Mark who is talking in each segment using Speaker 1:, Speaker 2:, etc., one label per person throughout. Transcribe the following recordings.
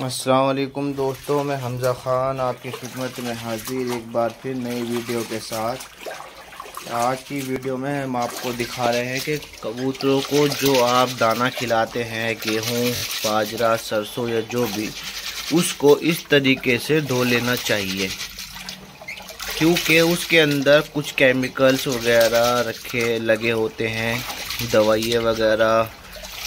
Speaker 1: असलकुम दोस्तों, मैं हमज़ा ख़ान आपकी खिदमत में हाजिर एक बार फिर नई वीडियो के साथ। आज की वीडियो में हम आपको दिखा रहे हैं कि कबूतरों को जो आप दाना खिलाते हैं, गेहूँ, बाजरा, सरसों या जो भी, उसको इस तरीके से धो लेना चाहिए। क्योंकि उसके अंदर कुछ केमिकल्स वगैरह रखे, लगे होते हैं, दवाइयाँ वगैरह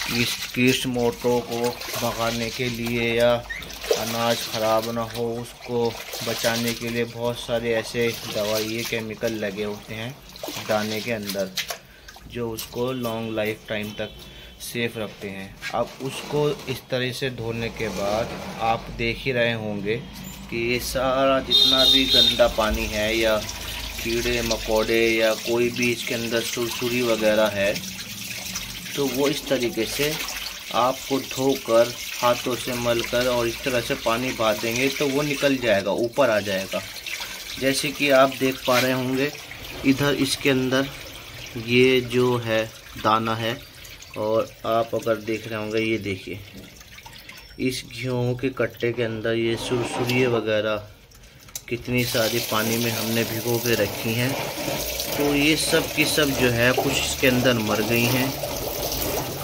Speaker 1: इस कीट मोटों को भगाने के लिए या अनाज ख़राब ना हो, उसको बचाने के लिए बहुत सारे ऐसे दवाई केमिकल लगे होते हैं दाने के अंदर, जो उसको लॉन्ग लाइफ टाइम तक सेफ़ रखते हैं। अब उसको इस तरह से धोने के बाद आप देख ही रहे होंगे कि ये सारा जितना भी गंदा पानी है या कीड़े, मकोड़े या कोई भी इसके अंदर सुरसुरी वगैरह है तो वो इस तरीके से आपको धोकर, हाथों से मलकर और इस तरह से पानी बहा देंगे तो वो निकल जाएगा, ऊपर आ जाएगा। जैसे कि आप देख पा रहे होंगे, इधर इसके अंदर ये जो है दाना है और आप अगर देख रहे होंगे, ये देखिए। इस गेहूँ के कट्टे के अंदर ये सुरसुरिये वगैरह कितनी सारी पानी में हमने भिगो के रखी हैं। तो ये सब की सब जो है कुछ इसके अंदर मर गई हैं।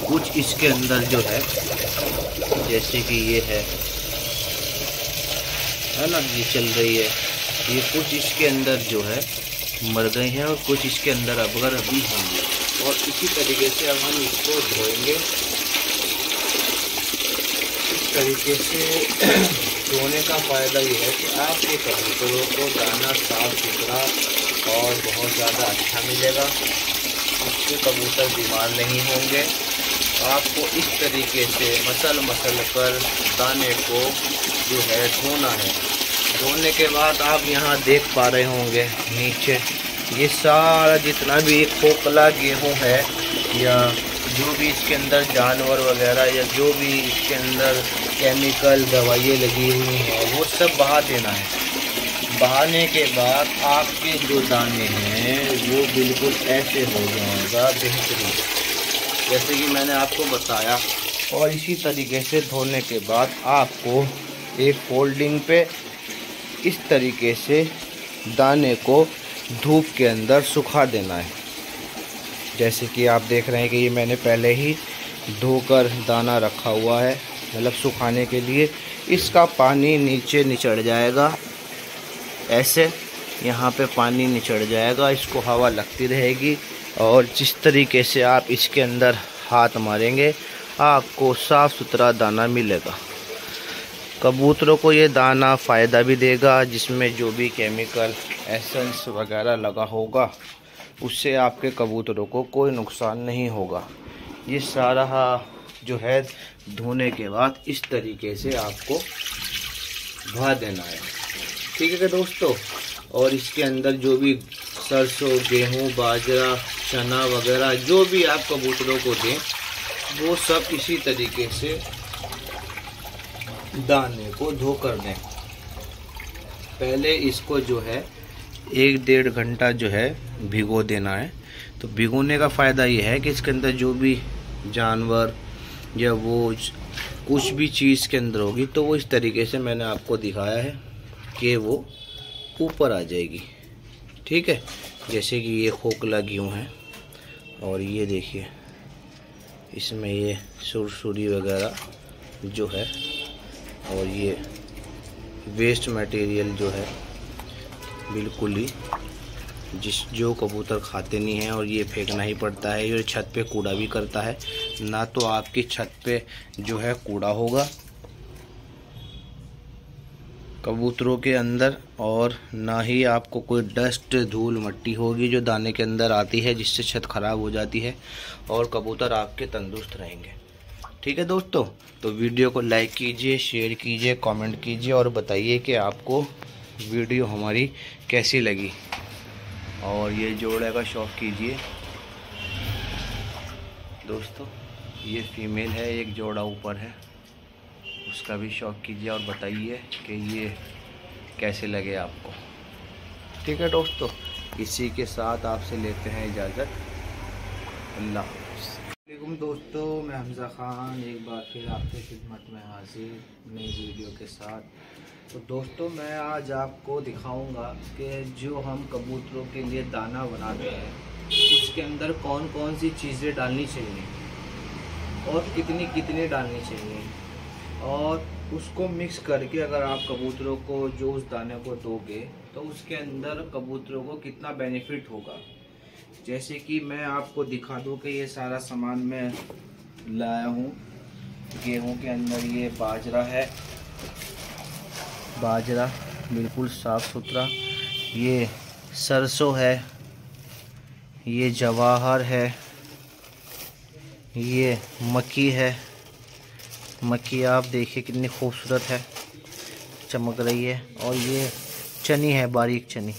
Speaker 1: कुछ इसके अंदर जो है, जैसे कि ये है है ना, ये चल रही है। ये कुछ इसके अंदर जो है, मर गए हैं और कुछ इसके अंदर अगर अभी होंगे और इसी तरीके से अब हम इसको धोएँगे। इस तरीके से धोने का फ़ायदा ये है कि आपके कबूतरों को दाना साफ़ सुथरा और बहुत ज़्यादा अच्छा मिलेगा। उसके कबूतर बीमार नहीं होंगे। आपको इस तरीके से मसल मसल कर दाने को जो है धोना है। धोने के बाद आप यहाँ देख पा रहे होंगे नीचे, ये सारा जितना भी खोखला गेहूँ है या जो भी इसके अंदर जानवर वगैरह या जो भी इसके अंदर केमिकल दवाइयाँ लगी हुई हैं, वो सब बहा देना है। बहाने के बाद आपके जो दाने हैं, वो बिल्कुल ऐसे हो जाएगा बेहतरीन। जैसे कि मैंने आपको बताया, और इसी तरीके से धोने के बाद आपको एक फोल्डिंग पे इस तरीके से दाने को धूप के अंदर सुखा देना है। जैसे कि आप देख रहे हैं कि ये मैंने पहले ही धोकर दाना रखा हुआ है मतलब सुखाने के लिए। इसका पानी नीचे निचड़ जाएगा। ऐसे यहाँ पे पानी निचड़ जाएगा, इसको हवा लगती रहेगी। और जिस तरीके से आप इसके अंदर हाथ मारेंगे, आपको साफ़ सुथरा दाना मिलेगा। कबूतरों को ये दाना फ़ायदा भी देगा, जिसमें जो भी केमिकल, एसेंस वगैरह लगा होगा, उससे आपके कबूतरों को कोई नुकसान नहीं होगा। ये सारा जो है, धोने के बाद इस तरीके से आपको भा देना है। ठीक है दोस्तों? और इसके अंदर जो भी सरसों, गेहूँ, बाजरा चना वगैरह, जो भी आप कबूतरों को दें, वो सब इसी तरीके से दाने को धो कर दें। पहले इसको जो है, एक डेढ़ घंटा जो है भिगो देना है। तो भिगोने का फ़ायदा ये है कि इसके अंदर जो भी जानवर या वो कुछ भी चीज़ के अंदर होगी तो वो इस तरीके से मैंने आपको दिखाया है कि वो ऊपर आ जाएगी। ठीक है? जैसे कि ये खोखला गेहूँ है। और ये देखिए, इसमें ये सुरसुरी वगैरह जो है, और ये वेस्ट मटेरियल जो है, बिल्कुल ही जिस, जो कबूतर खाते नहीं हैं और ये फेंकना ही पड़ता है, ये छत पे कूड़ा भी करता है, ना तो आपकी छत पे जो है कूड़ा होगा कबूतरों के अंदर और ना ही आपको कोई डस्ट धूल मट्टी होगी जो दाने के अंदर आती है, जिससे छत ख़राब हो जाती है और कबूतर आपके तंदुरुस्त रहेंगे। ठीक है दोस्तों? तो वीडियो को लाइक कीजिए, शेयर कीजिए, कमेंट कीजिए और बताइए कि आपको वीडियो हमारी कैसी लगी। और ये जोड़े का शौक कीजिए। दोस्तों, ये फीमेल है, एक जोड़ा ऊपर है। उसका भी शौक कीजिए और बताइए कि ये कैसे लगे आपको। ठीक है दोस्तों, इसी के साथ आपसे लेते हैं इजाज़त। अल्लाह वालेकुम दोस्तों, मैं हमज़ा ख़ान एक बार फिर आपके खिदमत में हाजिर, नई वीडियो के साथ। तो दोस्तों, मैं आज आपको दिखाऊँगा कि जो हम कबूतरों के लिए दाना बनाते हैं उसके अंदर कौन कौन सी चीज़ें डालनी चाहिए और कितनी कितनी डालनी चाहिए। और उसको मिक्स करके अगर आप कबूतरों को जो उस दाने को दोगे तो उसके अंदर कबूतरों को कितना बेनिफिट होगा। जैसे कि मैं आपको दिखा दूँ कि ये सारा सामान मैं लाया हूँ। गेहूँ के अंदर ये बाजरा है। बाजरा बिल्कुल साफ़ सुथरा। ये सरसों है। ये जवाहर है। ये मक्की है। मक्की आप देखिए कितनी खूबसूरत है। चमक रही है। और ये चनी है, बारीक चनी।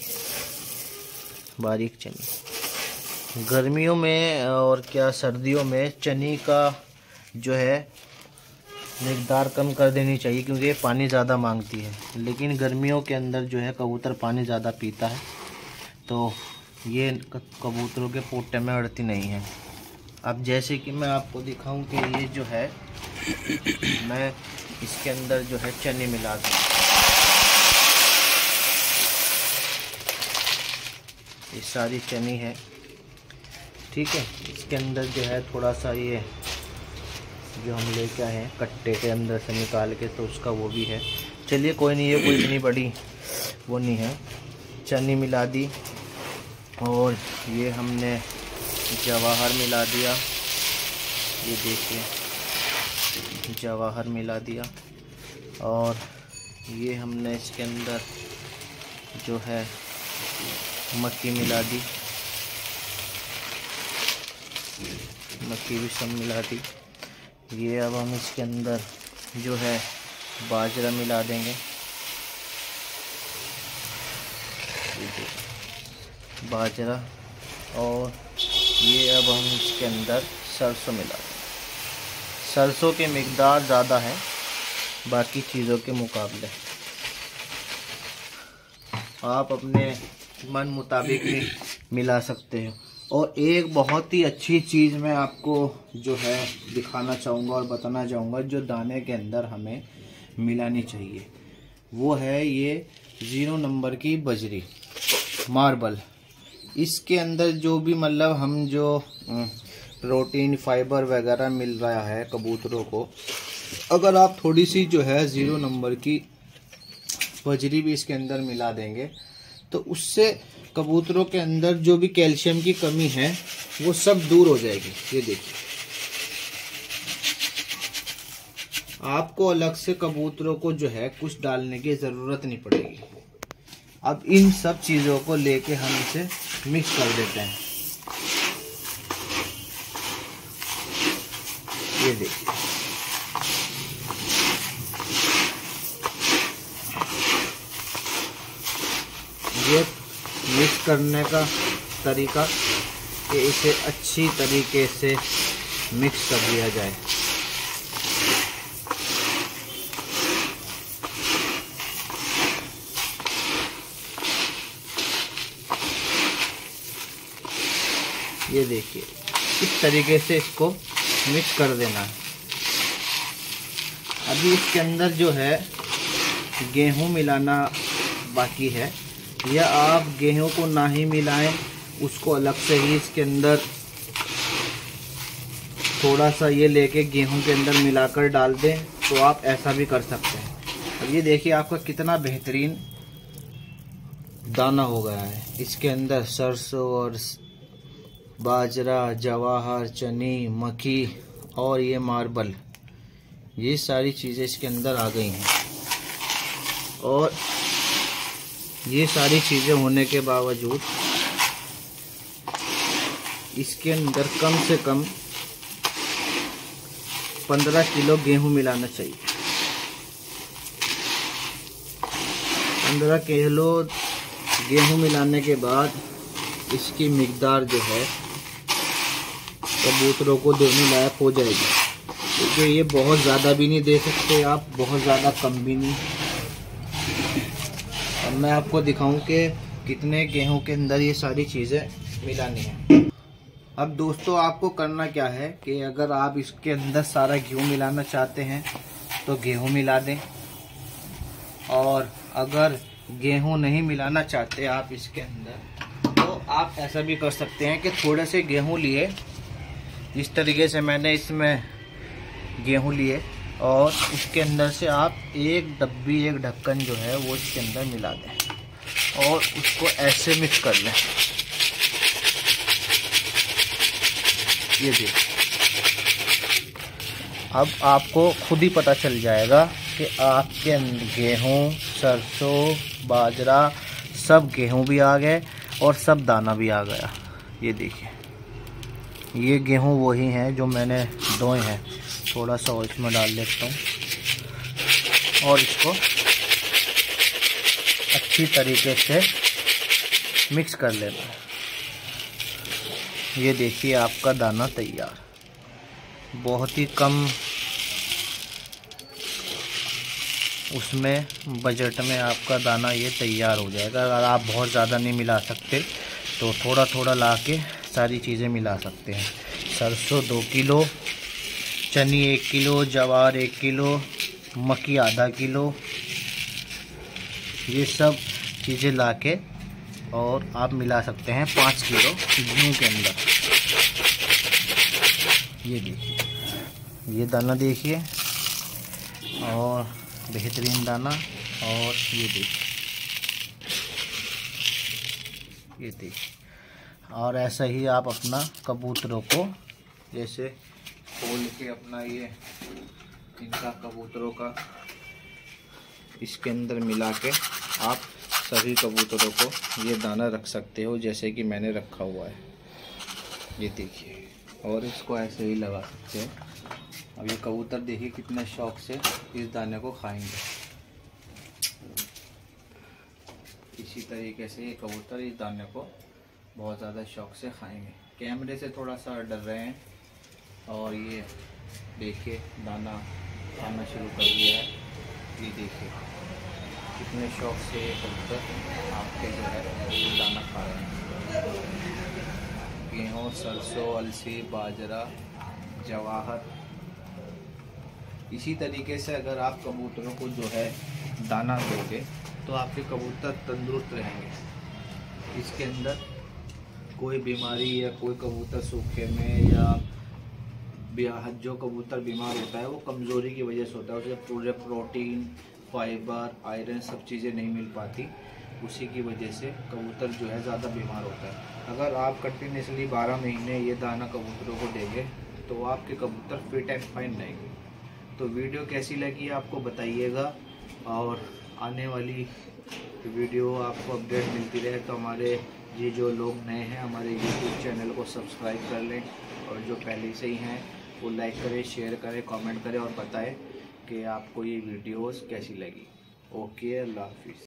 Speaker 1: बारीक चनी। गर्मियों में और क्या सर्दियों में चनी का जो है, मकदार कम कर देनी चाहिए, क्योंकि ये पानी ज़्यादा मांगती है। लेकिन गर्मियों के अंदर जो है, कबूतर पानी ज़्यादा पीता है। तो ये कबूतरों के पोटे में अड़ती नहीं है। अब जैसे कि मैं आपको दिखाऊँ कि ये जो है मैं इसके अंदर जो है चने मिला दूँ। ये सारी चनी है। ठीक है, इसके अंदर जो है थोड़ा सा ये जो हम लेके आए हैं, कट्टे के अंदर से निकाल के तो उसका वो भी है। चलिए, कोई नहीं है, कोई इतनी बड़ी वो नहीं है। चनी मिला दी, और ये हमने जवाहर मिला दिया। ये देखिए। जवाहर मिला दिया। और ये हमने इसके अंदर जो है मक्की मिला दी। मक्की भी सब मिला दी। ये अब हम इसके अंदर जो है बाजरा मिला देंगे। बाजरा और ये अब हम इसके अंदर सरसों मिला दें सरसों के मकदार ज़्यादा है, बाकी चीज़ों के मुकाबले। आप अपने मन मुताबिक भी मिला सकते हो। और एक बहुत ही अच्छी चीज़ मैं आपको जो है दिखाना चाहूँगा और बताना चाहूँगा, जो दाने के अंदर हमें मिलानी चाहिए, वो है ये ज़ीरो नंबर की बजरी, मार्बल। इसके अंदर जो भी मतलब हम जो प्रोटीन, फाइबर वगैरह मिल रहा है कबूतरों को। अगर आप थोड़ी सी जो है ज़ीरो नंबर की बजरी भी इसके अंदर मिला देंगे तो उससे कबूतरों के अंदर जो भी कैल्शियम की कमी है, वो सब दूर हो जाएगी। ये देखिए। आपको अलग से कबूतरों को जो है कुछ डालने की ज़रूरत नहीं पड़ेगी। अब इन सब चीज़ों को लेके हम इसे मिक्स कर देते हैं। ये देखिए। ये मिक्स करने का तरीका, कि इसे अच्छी तरीके से मिक्स कर दिया जाए। ये देखिए, इस तरीके से इसको मिक्स कर देना। है अभी इसके अंदर जो है, गेहूँ मिलाना बाकी है। या आप गेहूँ को ना ही मिलाएँ, उसको अलग से ही इसके अंदर थोड़ा सा ये लेके गेहूँ के अंदर मिलाकर डाल दें तो आप ऐसा भी कर सकते हैं। अब ये देखिए, आपका कितना बेहतरीन दाना हो गया है। इसके अंदर सरसों और बाजरा, जवाहर, चनी मक्की और ये मार्बल, ये सारी चीज़ें इसके अंदर आ गई हैं। और ये सारी चीज़ें होने के बावजूद इसके अंदर कम से कम पंद्रह किलो गेहूँ मिलाना चाहिए। पंद्रह किलो गेहूँ मिलाने के बाद इसकी मकदार जो है कबूतरों को देने लायक हो जाएगी। क्योंकि ये बहुत ज़्यादा भी नहीं दे सकते आप, बहुत ज़्यादा कम भी नहीं। अब मैं आपको दिखाऊँ कि कितने गेहूँ के अंदर ये सारी चीज़ें मिलानी है।
Speaker 2: अब दोस्तों, आपको करना क्या है कि अगर आप इसके अंदर सारा गेहूँ मिलाना चाहते हैं तो गेहूँ मिला दें। और अगर गेहूँ नहीं मिलाना चाहते आप इसके अंदर तो आप ऐसा भी कर सकते हैं कि थोड़े से गेहूँ लिए इस तरीके से मैंने इसमें गेहूँ लिए और इसके अंदर से आप एक डब्बी, एक ढक्कन जो है वो इसके अंदर मिला दें और उसको ऐसे मिक्स कर लें। ये देखिए। अब आपको खुद ही पता चल जाएगा कि आपके गेहूँ, सरसों, बाजरा, सब गेहूँ भी आ गए और सब दाना भी आ गया। ये देखिए। ये गेहूँ वही हैं जो मैंने धोए हैं। थोड़ा सा और इसमें डाल देता हूँ। और इसको अच्छी तरीके से मिक्स कर लेना है। ये देखिए आपका दाना तैयार। बहुत ही कम उसमें बजट में आपका दाना ये तैयार हो जाएगा। अगर आप बहुत ज़्यादा नहीं मिला सकते तो थोड़ा थोड़ा ला के सारी चीज़ें मिला सकते हैं। सरसों दो किलो, चनी एक किलो, जवार एक किलो, मक्की आधा किलो, ये सब चीज़ें ला के और आप मिला सकते हैं पाँच किलो गेहूँ के अंदर। ये देखिए, ये दाना देखिए और बेहतरीन दाना और ये देखिए ये देखिए। और ऐसा ही आप अपना कबूतरों को जैसे खोल के अपना ये इनका कबूतरों का इसके अंदर मिला के आप सभी कबूतरों को ये दाना रख सकते हो, जैसे कि मैंने रखा हुआ है। ये देखिए, और इसको ऐसे ही लगा सकते हैं। अब ये कबूतर देखिए कितने शौक से इस दाने को खाएँगे। इसी तरीके से ये कबूतर इस दाने को बहुत ज़्यादा शौक से खाएँगे। कैमरे से थोड़ा सा डर रहे हैं और ये देखिए, दाना खाना शुरू कर दिया है। ये देखिए, कितने शौक से ये कबूतर आपके जो है दाना खा रहे हैं। गेहूँ, सरसों, अलसी, बाजरा, जवाहर। इसी तरीके से अगर आप कबूतरों को जो है दाना दोगे तो आपके कबूतर तंदुरुस्त रहेंगे। इसके अंदर कोई बीमारी या कोई कबूतर सूखे में या जो कबूतर बीमार होता है, वो कमज़ोरी की वजह से होता है। उसे पूरे प्रोटीन, फाइबर, आयरन सब चीज़ें नहीं मिल पाती। उसी की वजह से कबूतर जो है ज़्यादा बीमार होता है। अगर आप कंटिन्यूसली बारह महीने ये दाना कबूतरों को देंगे तो आपके कबूतर फिट एंड फाइन रहेंगे। तो वीडियो कैसी लगी आपको बताइएगा, और आने वाली वीडियो आपको अपडेट मिलती रहे तो हमारे ये जो लोग नए हैं, हमारे यूट्यूब चैनल को सब्सक्राइब कर लें और जो पहले से ही हैं, वो लाइक करें शेयर करें कमेंट करें और बताएँ कि आपको ये वीडियोस कैसी लगी। ओके अल्लाह हाफिज़